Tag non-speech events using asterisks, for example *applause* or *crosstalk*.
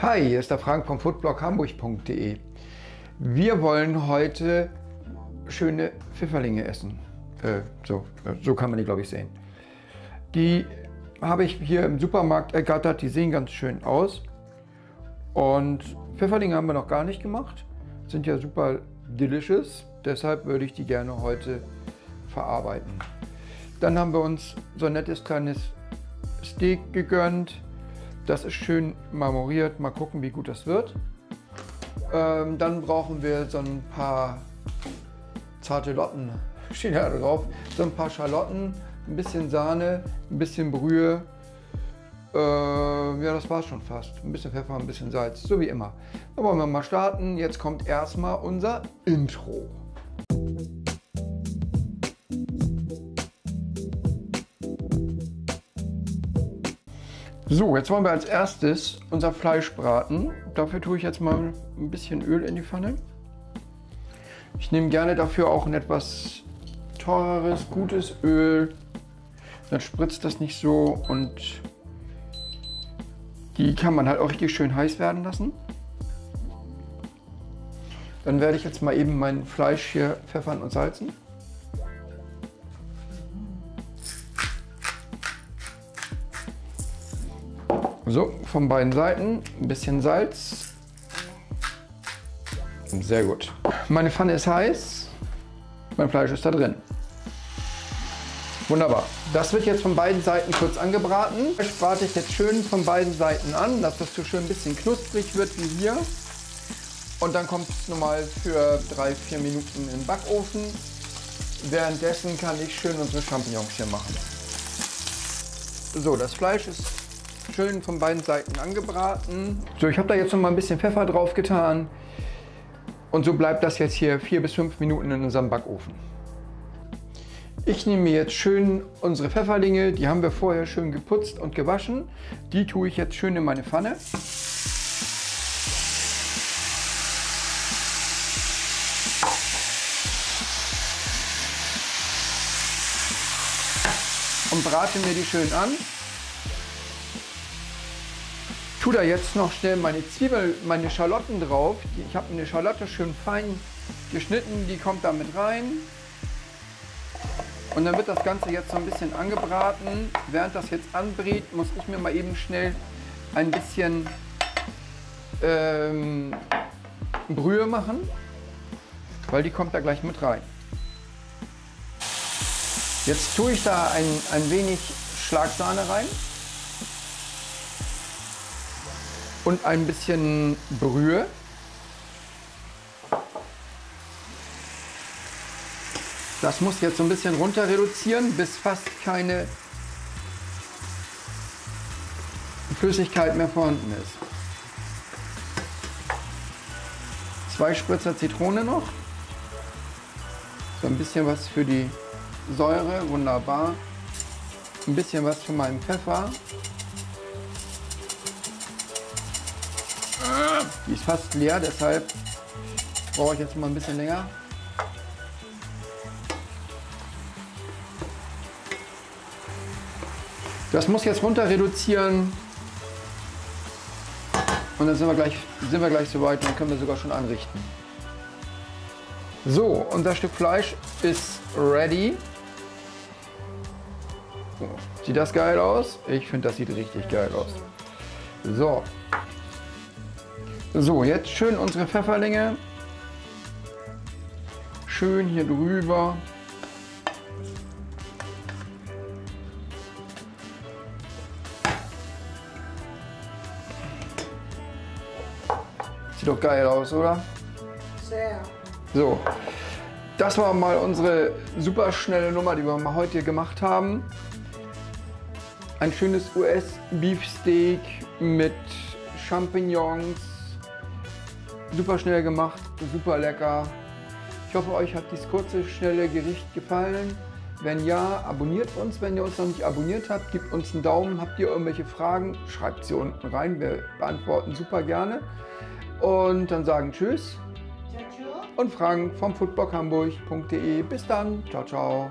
Hi, hier ist der Frank vom foodbloghamburg.de. Wir wollen heute schöne Pfifferlinge essen. Äh, so, so kann man die, glaube ich, sehen. Die habe ich hier im Supermarkt ergattert. Die sehen ganz schön aus. Und Pfifferlinge haben wir noch gar nicht gemacht. Sind ja super delicious. Deshalb würde ich die gerne heute verarbeiten. Dann haben wir uns so ein nettes kleines Steak gegönnt. Das ist schön marmoriert. Mal gucken, wie gut das wird. Ähm, dann brauchen wir so ein paar zarte Lotten. *laughs* Steht da drauf. So ein paar Schalotten, ein bisschen Sahne, ein bisschen Brühe. Äh, ja, das war schon fast. Ein bisschen Pfeffer, ein bisschen Salz, so wie immer. Dann wollen wir mal starten. Jetzt kommt erstmal unser Intro. So, jetzt wollen wir als erstes unser Fleisch braten. Dafür tue ich jetzt mal ein bisschen Öl in die Pfanne. Ich nehme gerne dafür auch ein etwas teureres, gutes Öl. Dann spritzt das nicht so und die kann man halt auch richtig schön heiß werden lassen. Dann werde ich jetzt mal eben mein Fleisch hier pfeffern und salzen. So, von beiden Seiten ein bisschen Salz. Sehr gut. Meine Pfanne ist heiß. Mein Fleisch ist da drin. Wunderbar. Das wird jetzt von beiden Seiten kurz angebraten. Das brate ich jetzt schön von beiden Seiten an, dass das so schön ein bisschen knusprig wird wie hier. Und dann kommt es nochmal für drei, vier Minuten in den Backofen. Währenddessen kann ich schön unsere Champignons hier machen. So, das Fleisch ist schön von beiden Seiten angebraten. So, ich habe da jetzt noch mal ein bisschen Pfeffer drauf getan. Und so bleibt das jetzt hier vier bis fünf Minuten in unserem Backofen. Ich nehme mir jetzt schön unsere Pfefferlinge, die haben wir vorher schön geputzt und gewaschen. Die tue ich jetzt schön in meine Pfanne. Und brate mir die schön an tue da jetzt noch schnell meine Zwiebel, meine Schalotten drauf. Ich habe eine Schalotte schön fein geschnitten, die kommt da mit rein. Und dann wird das Ganze jetzt so ein bisschen angebraten. Während das jetzt anbrät, muss ich mir mal eben schnell ein bisschen ähm, Brühe machen, weil die kommt da gleich mit rein. Jetzt tue ich da ein, ein wenig Schlagsahne rein. Und ein bisschen Brühe. Das muss jetzt so ein bisschen runter reduzieren, bis fast keine Flüssigkeit mehr vorhanden ist. Zwei Spritzer Zitrone noch. So ein bisschen was für die Säure, wunderbar. Ein bisschen was für meinen Pfeffer. Die ist fast leer, deshalb brauche ich jetzt mal ein bisschen länger. Das muss jetzt runter reduzieren. Und dann sind wir gleich, sind wir gleich soweit, dann können wir sogar schon anrichten. So, unser Stück Fleisch ist ready. So, sieht das geil aus? Ich finde, das sieht richtig geil aus. So, so, jetzt schön unsere Pfefferlinge. Schön hier drüber. Sieht doch geil aus, oder? Sehr. So, das war mal unsere super schnelle Nummer, die wir mal heute gemacht haben. Ein schönes US-Beefsteak mit Champignons, Super schnell gemacht, super lecker. Ich hoffe, euch hat dieses kurze, schnelle Gericht gefallen. Wenn ja, abonniert uns. Wenn ihr uns noch nicht abonniert habt, gebt uns einen Daumen. Habt ihr irgendwelche Fragen, schreibt sie unten rein. Wir beantworten super gerne. Und dann sagen Tschüss. Und Frank vom foodbloghamburg.de. Bis dann. Ciao, ciao.